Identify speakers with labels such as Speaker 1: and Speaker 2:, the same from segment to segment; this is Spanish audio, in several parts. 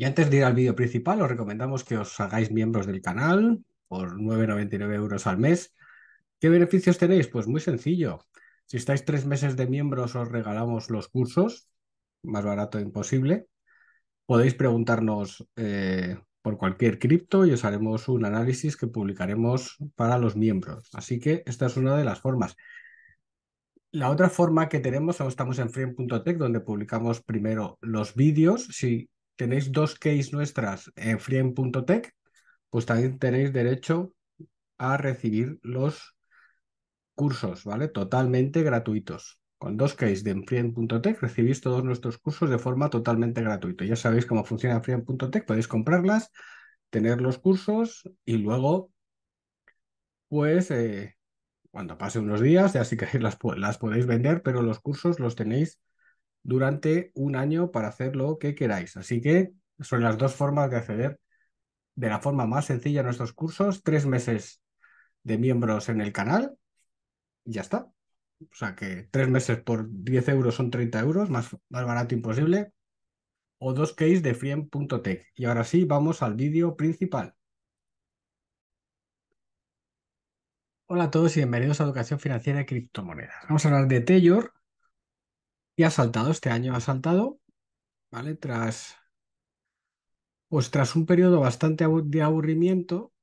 Speaker 1: Y antes de ir al vídeo principal, os recomendamos que os hagáis miembros del canal por 9,99 euros al mes. ¿Qué beneficios tenéis? Pues muy sencillo. Si estáis tres meses de miembros, os regalamos los cursos, más barato imposible. Podéis preguntarnos eh, por cualquier cripto y os haremos un análisis que publicaremos para los miembros. Así que esta es una de las formas. La otra forma que tenemos, estamos en free.tech, donde publicamos primero los vídeos. Si tenéis dos keys nuestras en free.tech, pues también tenéis derecho a recibir los cursos, ¿vale? Totalmente gratuitos. Con dos keys de Enfrien.tech recibís todos nuestros cursos de forma totalmente gratuita. Ya sabéis cómo funciona Enfrien.tech, podéis comprarlas, tener los cursos y luego, pues, eh, cuando pase unos días, ya si queréis las, las podéis vender, pero los cursos los tenéis durante un año para hacer lo que queráis. Así que son las dos formas de acceder de la forma más sencilla a nuestros cursos, tres meses de miembros en el canal y ya está. O sea que tres meses por 10 euros son 30 euros, más, más barato imposible. O dos keys de frien.tech. Y ahora sí, vamos al vídeo principal. Hola a todos y bienvenidos a Educación Financiera y Criptomonedas. Vamos a hablar de Taylor. Y ha saltado, este año ha saltado, ¿vale? Tras, pues tras un periodo bastante de aburrimiento,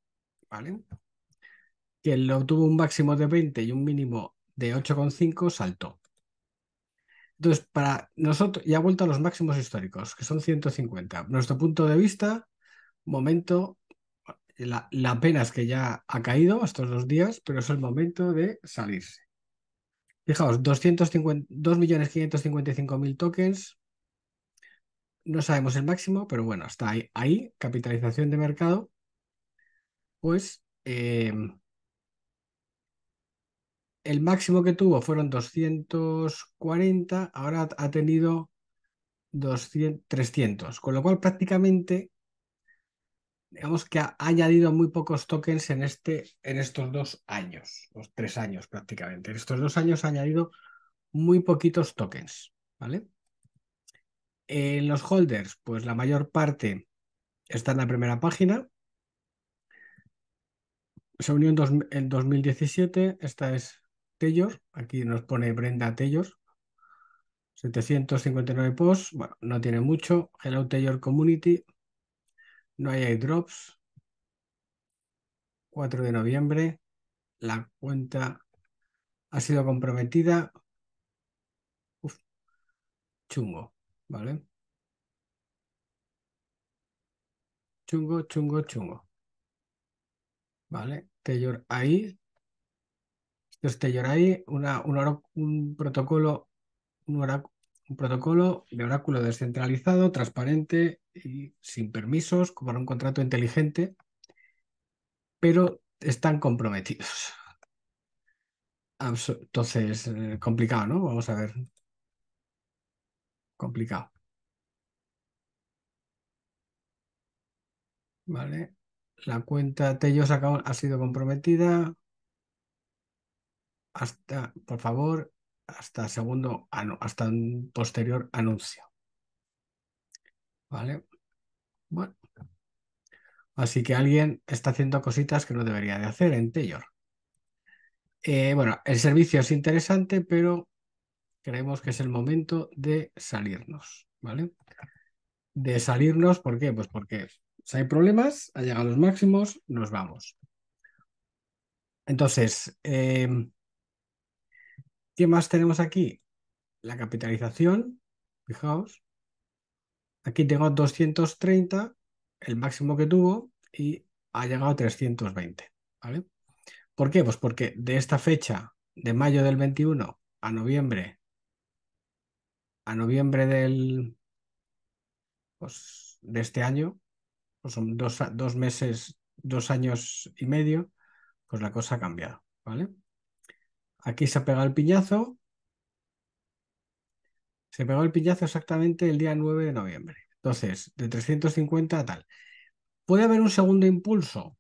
Speaker 1: ¿vale? Que lo tuvo un máximo de 20 y un mínimo de 8,5 saltó. Entonces, para nosotros, ya ha vuelto a los máximos históricos, que son 150. Nuestro punto de vista, momento, la, pena es que ya ha caído estos dos días, pero es el momento de salirse. Fijaos, 2.555.000 tokens. No sabemos el máximo, pero bueno, está ahí. Capitalización de mercado. Pues eh, el máximo que tuvo fueron 240, ahora ha tenido 200, 300, con lo cual prácticamente, digamos que ha añadido muy pocos tokens en, este, en estos dos años, los tres años prácticamente. En estos dos años ha añadido muy poquitos tokens, ¿vale? En los holders, pues la mayor parte está en la primera página. Se unió en, en 2017, esta es Taylor, aquí nos pone Brenda Taylor, 759 posts, bueno, no tiene mucho. Hello Taylor Community, no hay airdrops. 4 de noviembre, la cuenta ha sido comprometida. Uf, chungo, ¿vale? Chungo, chungo, chungo. ¿Vale? Taylor ahí, entonces ahí una, un, protocolo, un, protocolo de oráculo descentralizado, transparente y sin permisos, como un contrato inteligente, pero están comprometidos. Entonces, eh, complicado, ¿no? Vamos a ver. Complicado. Vale. La cuenta Tellos ha sido comprometida hasta, por favor, hasta segundo, hasta un posterior anuncio. ¿Vale? Bueno. Así que alguien está haciendo cositas que no debería de hacer en Taylor. Eh, bueno, el servicio es interesante, pero creemos que es el momento de salirnos, ¿vale? De salirnos, ¿por qué? Pues porque si hay problemas, ha llegado los máximos, nos vamos. Entonces, eh, ¿Qué más tenemos aquí? La capitalización, fijaos. Aquí tengo 230, el máximo que tuvo, y ha llegado a 320. ¿vale? ¿Por qué? Pues porque de esta fecha, de mayo del 21 a noviembre, a noviembre del, pues, de este año, pues son dos, dos meses, dos años y medio, pues la cosa ha cambiado. ¿vale? Aquí se ha pegado el piñazo. Se pegó el piñazo exactamente el día 9 de noviembre. Entonces, de 350 a tal. ¿Puede haber un segundo impulso?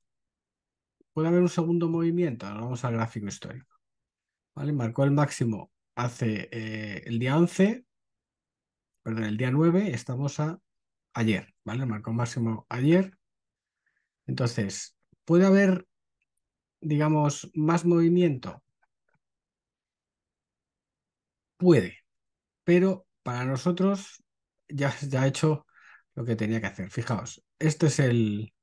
Speaker 1: ¿Puede haber un segundo movimiento? vamos al gráfico histórico. ¿Vale? Marcó el máximo hace eh, el día 11, perdón, el día 9, estamos a, ayer, ¿vale? Marcó máximo ayer. Entonces, ¿puede haber, digamos, más movimiento? Puede, pero para nosotros ya, ya ha hecho lo que tenía que hacer. Fijaos, este es el,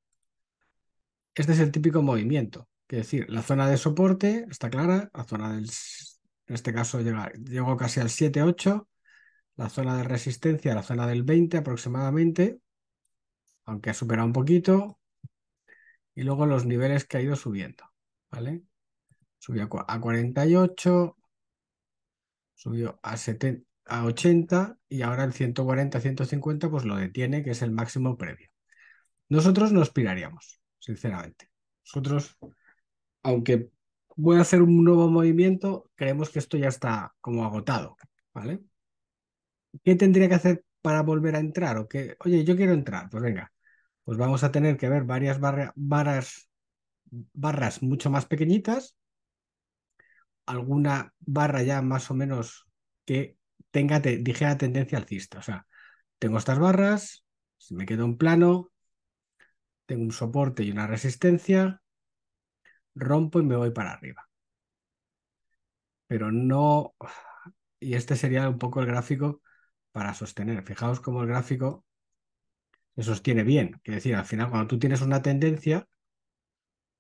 Speaker 1: este es el típico movimiento. Es decir, la zona de soporte está clara, la zona del, en este caso llegó casi al 7-8, la zona de resistencia, la zona del 20 aproximadamente, aunque ha superado un poquito, y luego los niveles que ha ido subiendo, ¿vale? Subió a 48, subió a, 70, a 80 y ahora el 140, 150 pues lo detiene, que es el máximo previo. Nosotros nos piraríamos, sinceramente. Nosotros, aunque voy a hacer un nuevo movimiento, creemos que esto ya está como agotado, ¿vale? ¿Qué tendría que hacer para volver a entrar? O que, oye, yo quiero entrar, pues venga, pues vamos a tener que ver varias barras, barras mucho más pequeñitas, alguna barra ya más o menos que tenga ligera tendencia alcista. O sea, tengo estas barras, si me quedo en plano, tengo un soporte y una resistencia, rompo y me voy para arriba. Pero no... Y este sería un poco el gráfico para sostener. Fijaos cómo el gráfico se sostiene bien. Quiere decir, al final, cuando tú tienes una tendencia,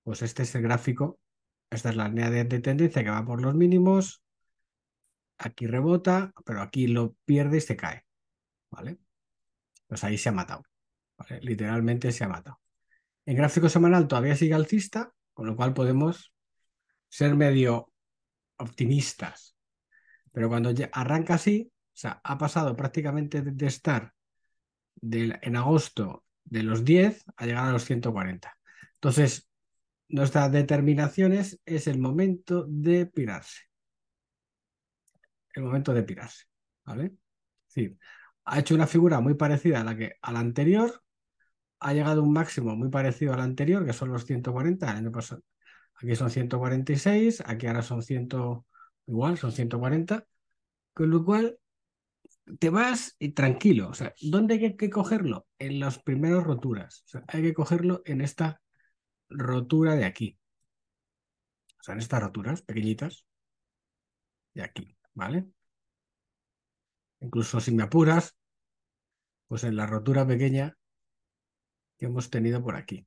Speaker 1: pues este es el gráfico, esta es la línea de, tendencia que va por los mínimos, aquí rebota, pero aquí lo pierde y se cae. ¿Vale? Pues ahí se ha matado. Literalmente se ha matado. En gráfico semanal todavía sigue alcista, con lo cual podemos ser medio optimistas. Pero cuando arranca así, o sea, ha pasado prácticamente de estar en agosto de los 10 a llegar a los 140. Entonces, nuestra determinación es, el momento de pirarse. El momento de pirarse. ¿Vale? Ha hecho una figura muy parecida a la, que, a la anterior, ha llegado un máximo muy parecido al anterior, que son los 140. El año pasado, aquí son 146, aquí ahora son 100, igual, son 140. Con lo cual, te vas tranquilo. O sea, ¿dónde hay que cogerlo? En las primeras roturas. Hay que cogerlo en esta rotura de aquí. O sea, en estas roturas pequeñitas de aquí, ¿vale? Incluso si me apuras, pues en la rotura pequeña que hemos tenido por aquí.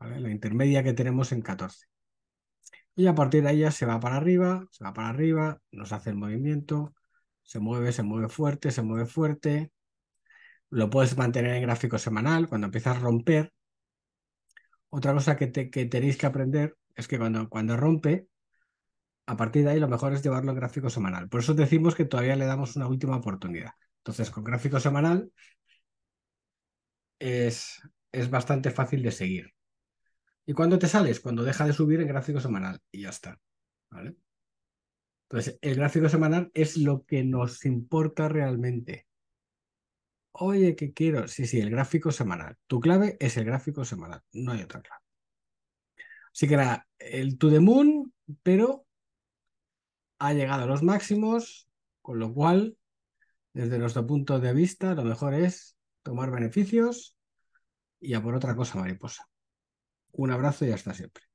Speaker 1: La intermedia que tenemos en 14. Y a partir de ahí ya se va para arriba, se va para arriba, nos hace el movimiento, se mueve, se mueve fuerte, se mueve fuerte. Lo puedes mantener en gráfico semanal cuando empiezas a romper. Otra cosa que, tenéis que aprender es que cuando, rompe, a partir de ahí lo mejor es llevarlo en gráfico semanal. Por eso decimos que todavía le damos una última oportunidad. Entonces, con gráfico semanal es, bastante fácil de seguir. ¿Y cuándo te sales? Cuando deja de subir en gráfico semanal y ya está. Entonces, el gráfico semanal es lo que nos importa realmente. Oye, ¿qué quiero? Sí, sí, el gráfico semanal. Tu clave es el gráfico semanal, no hay otra clave. Así que era el to the moon, pero ha llegado a los máximos, con lo cual, desde nuestro punto de vista, lo mejor es tomar beneficios y a por otra cosa mariposa. Un abrazo y hasta siempre.